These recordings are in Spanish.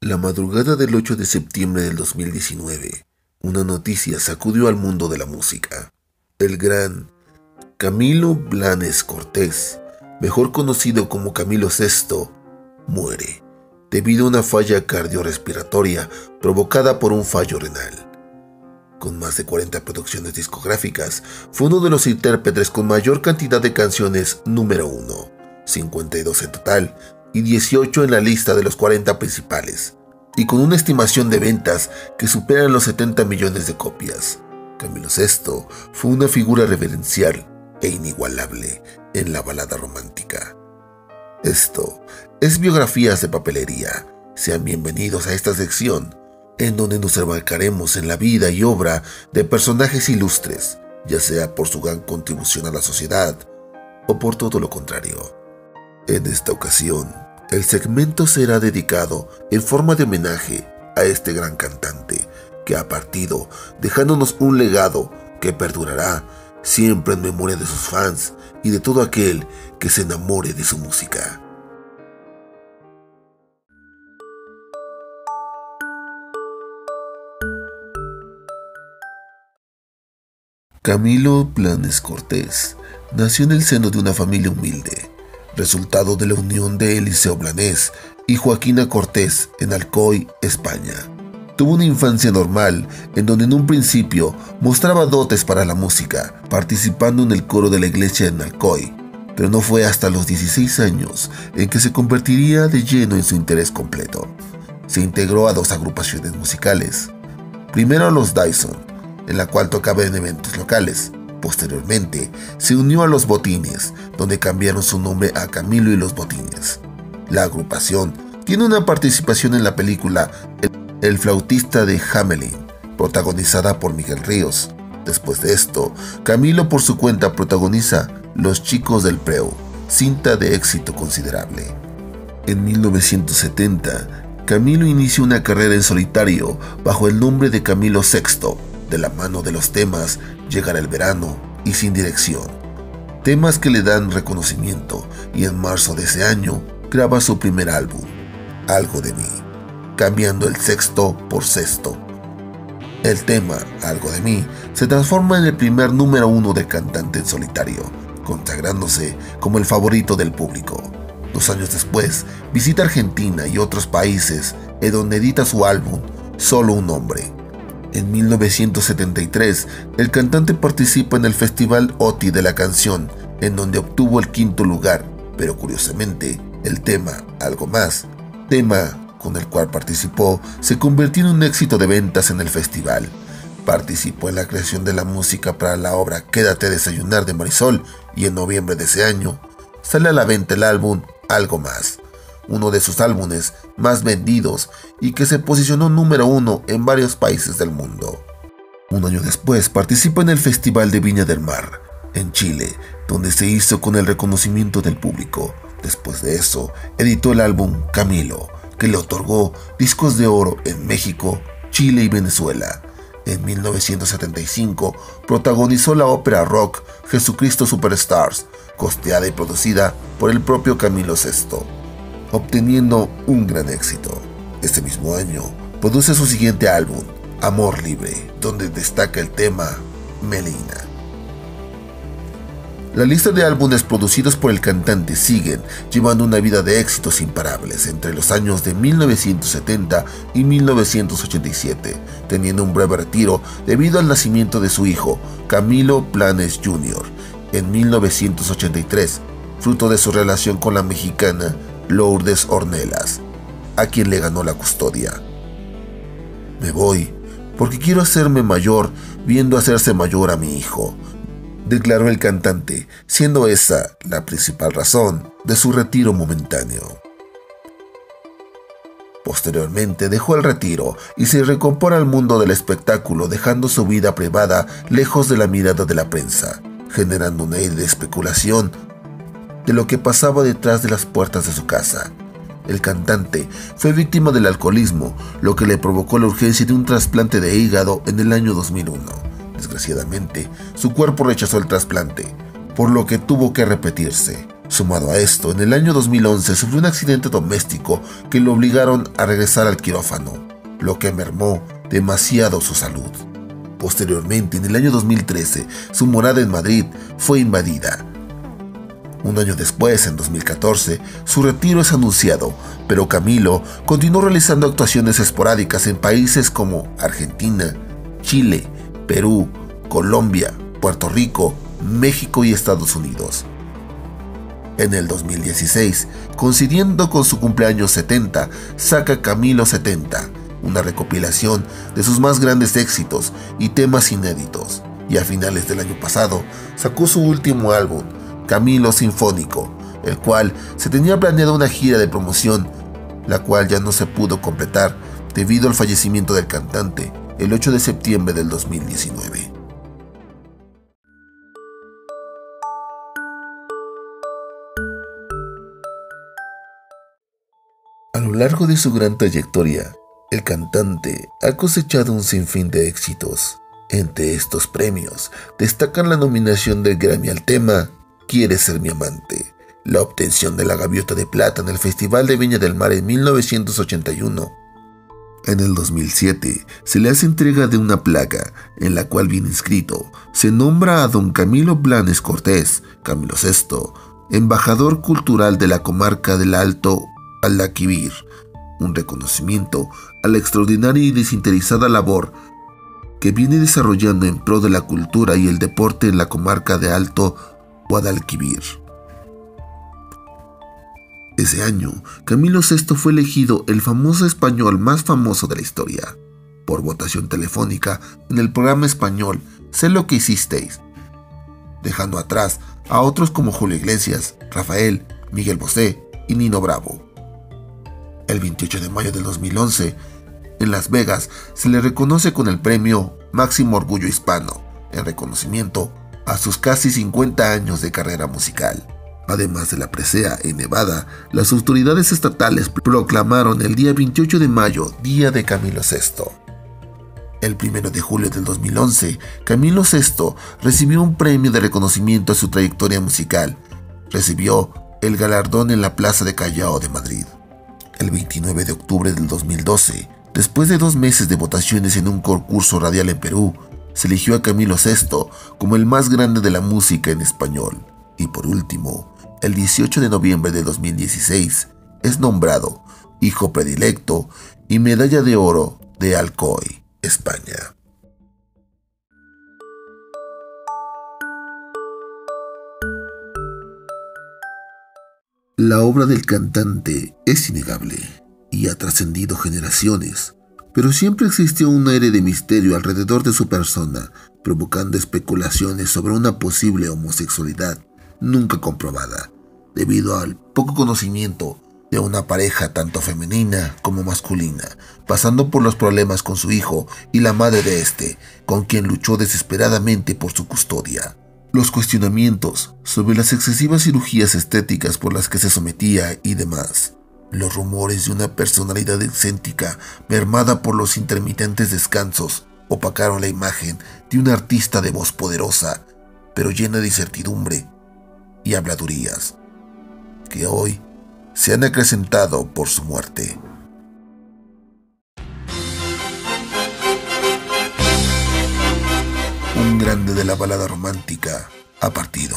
La madrugada del 8 de septiembre del 2019, una noticia sacudió al mundo de la música. El gran Camilo Blanes Cortés, mejor conocido como Camilo VI, muere debido a una falla cardiorrespiratoria provocada por un fallo renal. Con más de 40 producciones discográficas, fue uno de los intérpretes con mayor cantidad de canciones número 1, 52 en total, y 18 en la lista de los 40 principales, y con una estimación de ventas que superan los 70 millones de copias. Camilo VI fue una figura reverencial e inigualable en la balada romántica. Esto es Biografías de Papelería. Sean bienvenidos a esta sección en donde nos embarcaremos en la vida y obra de personajes ilustres, ya sea por su gran contribución a la sociedad o por todo lo contrario. En esta ocasión, el segmento será dedicado en forma de homenaje a este gran cantante que ha partido dejándonos un legado que perdurará siempre en memoria de sus fans y de todo aquel que se enamore de su música. Camilo Planes Cortés nació en el seno de una familia humilde resultado de la unión de Eliseo Blanés y Joaquina Cortés en Alcoy, España. Tuvo una infancia normal, en donde en un principio mostraba dotes para la música, participando en el coro de la iglesia en Alcoy, pero no fue hasta los 16 años en que se convertiría de lleno en su interés completo. Se integró a dos agrupaciones musicales, primero a los Dyson, en la cual tocaba en eventos locales, Posteriormente, se unió a Los Botines, donde cambiaron su nombre a Camilo y los Botines. La agrupación tiene una participación en la película El, flautista de Hamelin, protagonizada por Miguel Ríos. Después de esto, Camilo por su cuenta protagoniza Los Chicos del Preu, cinta de éxito considerable. En 1970, Camilo inicia una carrera en solitario bajo el nombre de Camilo VI, de la mano de los temas Llegará el verano y Sin dirección. Temas que le dan reconocimiento y en marzo de ese año graba su primer álbum, Algo de mí, cambiando el sexto por sexto. El tema, Algo de mí, se transforma en el primer número uno de cantante en solitario, consagrándose como el favorito del público. Dos años después, visita Argentina y otros países en donde edita su álbum Solo un hombre, en 1973, el cantante participa en el Festival OTI de la canción, en donde obtuvo el quinto lugar, pero curiosamente, el tema Algo más, tema con el cual participó, se convirtió en un éxito de ventas en el festival. Participó en la creación de la música para la obra Quédate a desayunar de Marisol y en noviembre de ese año sale a la venta el álbum Algo más, uno de sus álbumes más vendidos y que se posicionó número uno en varios países del mundo. Un año después participa en el Festival de Viña del Mar, en Chile, donde se hizo con el reconocimiento del público. Después de eso, editó el álbum Camilo, que le otorgó discos de oro en México, Chile y Venezuela. En 1975 protagonizó la ópera rock Jesucristo Superstars, costeada y producida por el propio Camilo VI obteniendo un gran éxito. Este mismo año produce su siguiente álbum, Amor Libre, donde destaca el tema Melina. La lista de álbumes producidos por el cantante siguen llevando una vida de éxitos imparables entre los años de 1970 y 1987, teniendo un breve retiro debido al nacimiento de su hijo, Camilo Planes Jr., en 1983, fruto de su relación con la mexicana Lourdes Ornelas, a quien le ganó la custodia. Me voy porque quiero hacerme mayor viendo hacerse mayor a mi hijo, declaró el cantante, siendo esa la principal razón de su retiro momentáneo. Posteriormente dejó el retiro y se recompone al mundo del espectáculo dejando su vida privada lejos de la mirada de la prensa, generando una aire de especulación de lo que pasaba detrás de las puertas de su casa. El cantante fue víctima del alcoholismo, lo que le provocó la urgencia de un trasplante de hígado en el año 2001. Desgraciadamente, su cuerpo rechazó el trasplante, por lo que tuvo que repetirse. Sumado a esto, en el año 2011 sufrió un accidente doméstico que lo obligaron a regresar al quirófano, lo que mermó demasiado su salud. Posteriormente, en el año 2013, su morada en Madrid fue invadida. Un año después, en 2014, su retiro es anunciado, pero Camilo continuó realizando actuaciones esporádicas en países como Argentina, Chile, Perú, Colombia, Puerto Rico, México y Estados Unidos en el 2016, coincidiendo con su cumpleaños 70, saca Camilo 70, una recopilación de sus más grandes éxitos y temas inéditos. Y a finales del año pasado sacó su último álbum, Camilo Sinfónico, el cual se tenía planeado una gira de promoción, la cual ya no se pudo completar debido al fallecimiento del cantante el 8 de septiembre del 2019. A lo largo de su gran trayectoria, el cantante ha cosechado un sinfín de éxitos. Entre estos premios destacan la nominación del Grammy al tema Quieres ser mi amante, la obtención de la Gaviota de Plata en el Festival de Viña del Mar en 1981. En el 2007 se le hace entrega de una placa en la cual viene inscrito, se nombra a don Camilo Blanes Cortés, Camilo VI, embajador cultural de la comarca del Alto Alaquibir, un reconocimiento a la extraordinaria y desinteresada labor que viene desarrollando en pro de la cultura y el deporte en la comarca de Alto Guadalquivir. Ese año, Camilo VI fue elegido el famoso español más famoso de la historia, por votación telefónica en el programa español Sé lo que hicisteis, dejando atrás a otros como Julio Iglesias, Rafael, Miguel Bosé y Nino Bravo. El 28 de mayo del 2011, en Las Vegas, se le reconoce con el premio Máximo Orgullo Hispano, en reconocimiento a sus casi 50 años de carrera musical. Además de la presea en Nevada, las autoridades estatales proclamaron el día 28 de mayo Día de Camilo VI. El 1 de julio del 2011, Camilo VI recibió un premio de reconocimiento a su trayectoria musical. Recibió el galardón en la Plaza de Callao de Madrid el 29 de octubre del 2012, después de dos meses de votaciones en un concurso radial en Perú, se eligió a Camilo VI como el más grande de la música en español. Y por último, el 18 de noviembre de 2016, es nombrado Hijo Predilecto y Medalla de Oro de Alcoy, España. La obra del cantante es innegable y ha trascendido generaciones, pero siempre existió un aire de misterio alrededor de su persona, provocando especulaciones sobre una posible homosexualidad nunca comprobada, debido al poco conocimiento de una pareja tanto femenina como masculina, pasando por los problemas con su hijo y la madre de este, con quien luchó desesperadamente por su custodia. Los cuestionamientos sobre las excesivas cirugías estéticas por las que se sometía y demás. Los rumores de una personalidad excéntrica mermada por los intermitentes descansos opacaron la imagen de un artista de voz poderosa, pero llena de incertidumbre y habladurías, que hoy se han acrecentado por su muerte. grande de la balada romántica ha partido,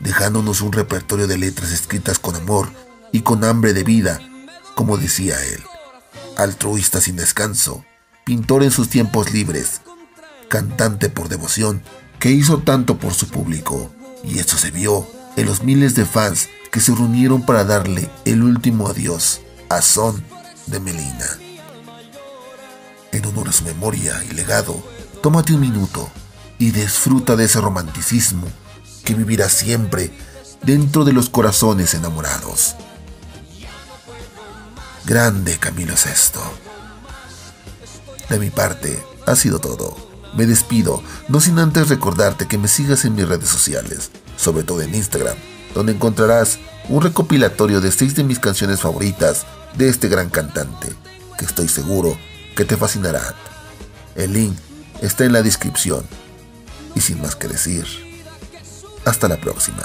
dejándonos un repertorio de letras escritas con amor y con hambre de vida, como decía él. Altruista sin descanso, pintor en sus tiempos libres, cantante por devoción, que hizo tanto por su público, y eso se vio en los miles de fans que se reunieron para darle el último adiós a Son de Melina. En honor a su memoria y legado, tómate un minuto y disfruta de ese romanticismo que vivirá siempre dentro de los corazones enamorados. Grande Camilo VI. De mi parte, ha sido todo. Me despido, no sin antes recordarte que me sigas en mis redes sociales, sobre todo en Instagram, donde encontrarás un recopilatorio de seis de mis canciones favoritas de este gran cantante, que estoy seguro que te fascinará. El link está en la descripción y sin más que decir, hasta la próxima.